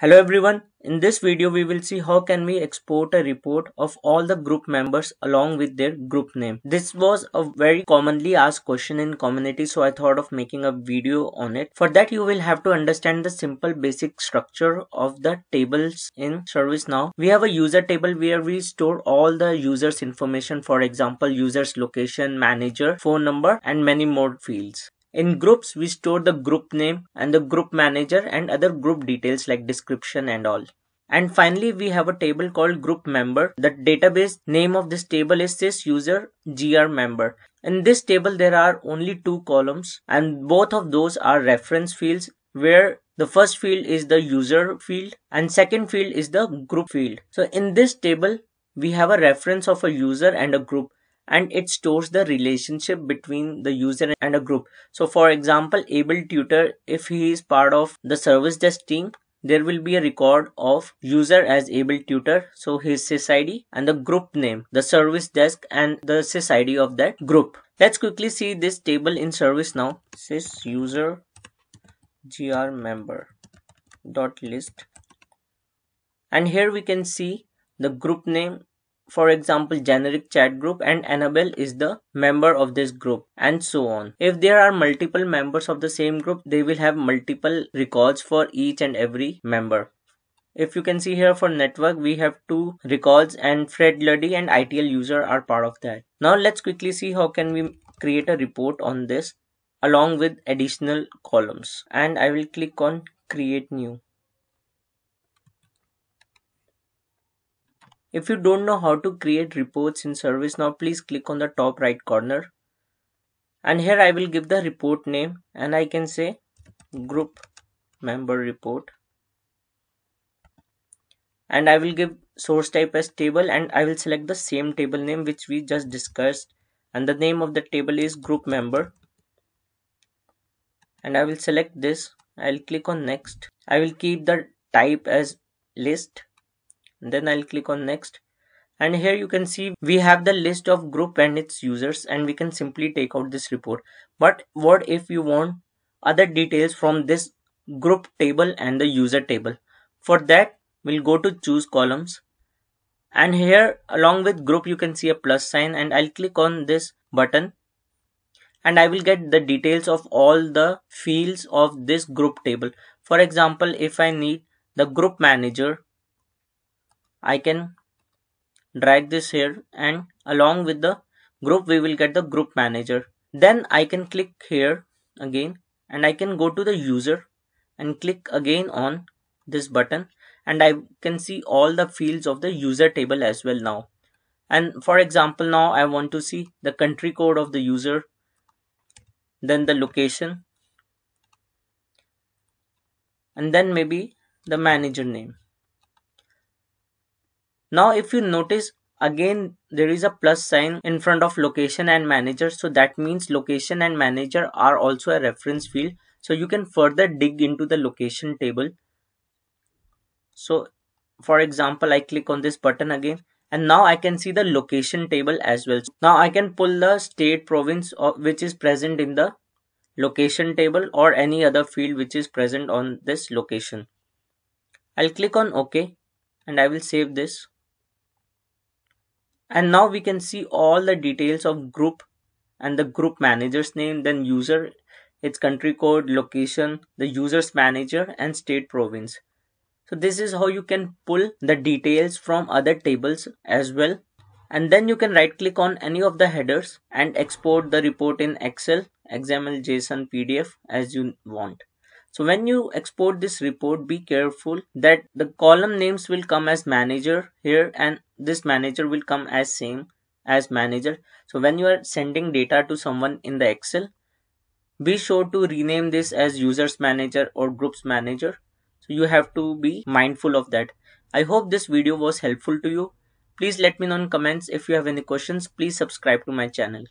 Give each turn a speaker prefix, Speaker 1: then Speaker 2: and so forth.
Speaker 1: Hello everyone, in this video we will see how can we export a report of all the group members along with their group name. This was a very commonly asked question in community so I thought of making a video on it. For that you will have to understand the simple basic structure of the tables in ServiceNow. We have a user table where we store all the users information for example users location, manager, phone number and many more fields. In groups, we store the group name and the group manager and other group details like description and all. And finally, we have a table called group member. The database name of this table is sys user gr member. In this table, there are only two columns and both of those are reference fields where the first field is the user field and second field is the group field. So in this table, we have a reference of a user and a group and it stores the relationship between the user and a group. So for example, Abel Tuter, if he is part of the service desk team, there will be a record of user as Abel Tuter. So his sysid and the group name the service desk and the sysid of that group. Let's quickly see this table in ServiceNow. Sys user gr member dot list. And here we can see the group name for example generic chat group and Annabelle is the member of this group and so on. If there are multiple members of the same group they will have multiple records for each and every member. If you can see here for network we have two records and Fred Luddy and ITIL user are part of that. Now let's quickly see how can we create a report on this along with additional columns and I will click on create new. If you don't know how to create reports in ServiceNow, please click on the top right corner. And here I will give the report name and I can say group member report. And I will give source type as table and I will select the same table name which we just discussed. And the name of the table is group member. And I will select this. I'll click on next. I will keep the type as list then I'll click on next. And here you can see we have the list of group and its users and we can simply take out this report. But what if you want other details from this group table and the user table? For that we'll go to choose columns. And here along with group you can see a plus sign and I'll click on this button. And I will get the details of all the fields of this group table. For example if I need the group manager I can drag this here and along with the group we will get the group manager. Then I can click here again and I can go to the user and click again on this button and I can see all the fields of the user table as well now. And for example now I want to see the country code of the user then the location and then maybe the manager name now if you notice again there is a plus sign in front of location and manager. So that means location and manager are also a reference field. So you can further dig into the location table. So for example i click on this button again. And now i can see the location table as well. Now i can pull the state province uh, which is present in the location table or any other field which is present on this location. I'll click on ok and i will save this and now we can see all the details of group and the group manager's name then user its country code location the user's manager and state province. So this is how you can pull the details from other tables as well. And then you can right click on any of the headers and export the report in excel xml json pdf as you want so when you export this report, be careful that the column names will come as manager here and this manager will come as same as manager. So when you are sending data to someone in the Excel, be sure to rename this as users manager or groups manager. So you have to be mindful of that. I hope this video was helpful to you. Please let me know in comments if you have any questions. Please subscribe to my channel.